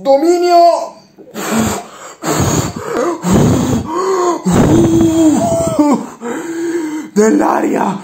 Dominio dell'aria.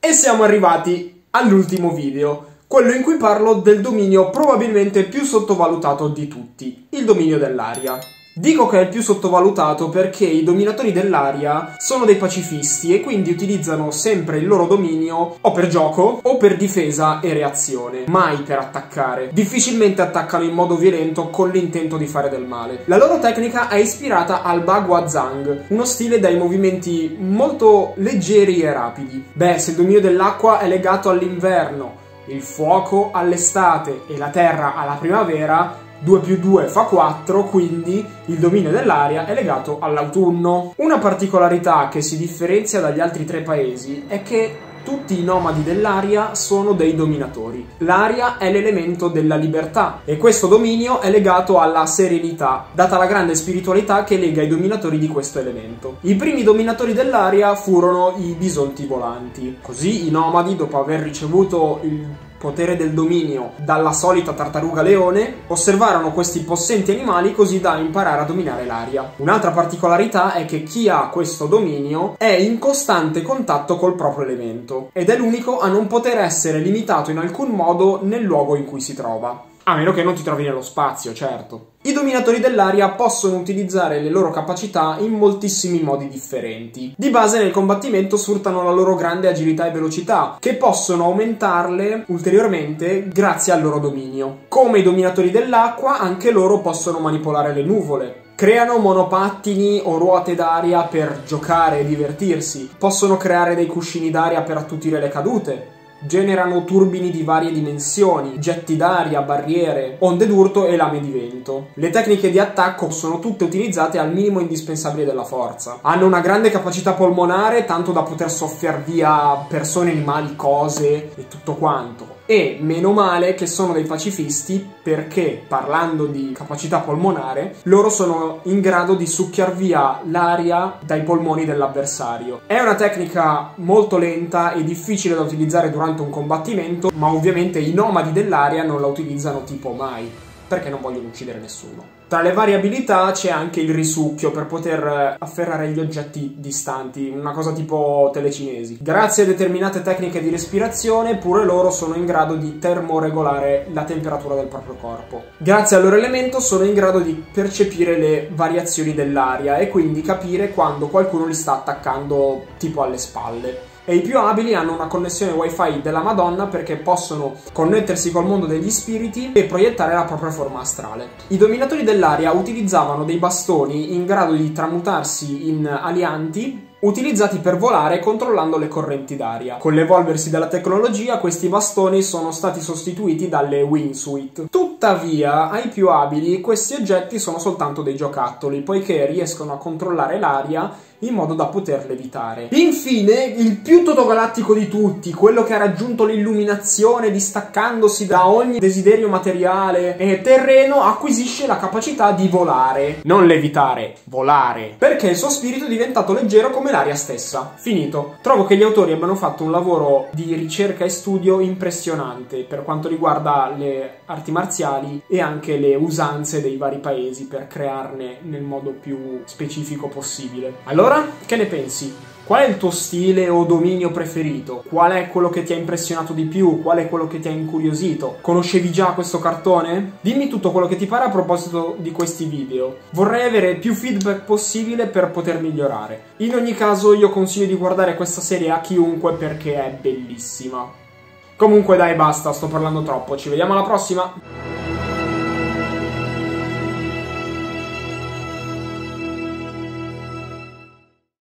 E siamo arrivati all'ultimo video, quello in cui parlo del dominio probabilmente più sottovalutato di tutti, il dominio dell'aria. Dico che è il più sottovalutato perché i dominatori dell'aria sono dei pacifisti e quindi utilizzano sempre il loro dominio o per gioco o per difesa e reazione, mai per attaccare. Difficilmente attaccano in modo violento con l'intento di fare del male. La loro tecnica è ispirata al Bagua Zhang, uno stile dai movimenti molto leggeri e rapidi. Beh, se il dominio dell'acqua è legato all'inverno, il fuoco all'estate e la terra alla primavera, 2 più 2 fa 4, quindi il dominio dell'aria è legato all'autunno. Una particolarità che si differenzia dagli altri tre paesi è che tutti i nomadi dell'aria sono dei dominatori. L'aria è l'elemento della libertà e questo dominio è legato alla serenità, data la grande spiritualità che lega i dominatori di questo elemento. I primi dominatori dell'aria furono i bisonti volanti. Così i nomadi, dopo aver ricevuto il potere del dominio dalla solita tartaruga leone, osservarono questi possenti animali così da imparare a dominare l'aria. Un'altra particolarità è che chi ha questo dominio è in costante contatto col proprio elemento ed è l'unico a non poter essere limitato in alcun modo nel luogo in cui si trova. A meno che non ti trovi nello spazio, certo. I dominatori dell'aria possono utilizzare le loro capacità in moltissimi modi differenti. Di base nel combattimento sfruttano la loro grande agilità e velocità, che possono aumentarle ulteriormente grazie al loro dominio. Come i dominatori dell'acqua, anche loro possono manipolare le nuvole, Creano monopattini o ruote d'aria per giocare e divertirsi. Possono creare dei cuscini d'aria per attutire le cadute generano turbini di varie dimensioni, getti d'aria, barriere, onde d'urto e lame di vento. Le tecniche di attacco sono tutte utilizzate al minimo indispensabile della forza. Hanno una grande capacità polmonare, tanto da poter soffiar via persone, animali, cose e tutto quanto. E meno male che sono dei pacifisti perché, parlando di capacità polmonare, loro sono in grado di succhiar via l'aria dai polmoni dell'avversario. È una tecnica molto lenta e difficile da utilizzare durante un combattimento, ma ovviamente i nomadi dell'aria non la utilizzano tipo mai perché non vogliono uccidere nessuno. Tra le varie abilità c'è anche il risucchio per poter eh, afferrare gli oggetti distanti, una cosa tipo telecinesi. Grazie a determinate tecniche di respirazione, pure loro sono in grado di termoregolare la temperatura del proprio corpo. Grazie al loro elemento sono in grado di percepire le variazioni dell'aria e quindi capire quando qualcuno li sta attaccando tipo alle spalle e i più abili hanno una connessione wifi della Madonna perché possono connettersi col mondo degli spiriti e proiettare la propria forma astrale. I dominatori dell'aria utilizzavano dei bastoni in grado di tramutarsi in alianti utilizzati per volare controllando le correnti d'aria. Con l'evolversi della tecnologia, questi bastoni sono stati sostituiti dalle wingsuit. Tuttavia, ai più abili, questi oggetti sono soltanto dei giocattoli, poiché riescono a controllare l'aria in modo da poterle evitare. Infine, il più totogalattico di tutti, quello che ha raggiunto l'illuminazione distaccandosi da ogni desiderio materiale e terreno, acquisisce la capacità di volare. Non levitare, volare. Perché il suo spirito è diventato leggero come l'aria stessa. Finito. Trovo che gli autori abbiano fatto un lavoro di ricerca e studio impressionante per quanto riguarda le arti marziali e anche le usanze dei vari paesi per crearne nel modo più specifico possibile. Allora, che ne pensi? Qual è il tuo stile o dominio preferito? Qual è quello che ti ha impressionato di più? Qual è quello che ti ha incuriosito? Conoscevi già questo cartone? Dimmi tutto quello che ti pare a proposito di questi video. Vorrei avere più feedback possibile per poter migliorare. In ogni caso io consiglio di guardare questa serie a chiunque perché è bellissima. Comunque dai basta, sto parlando troppo, ci vediamo alla prossima!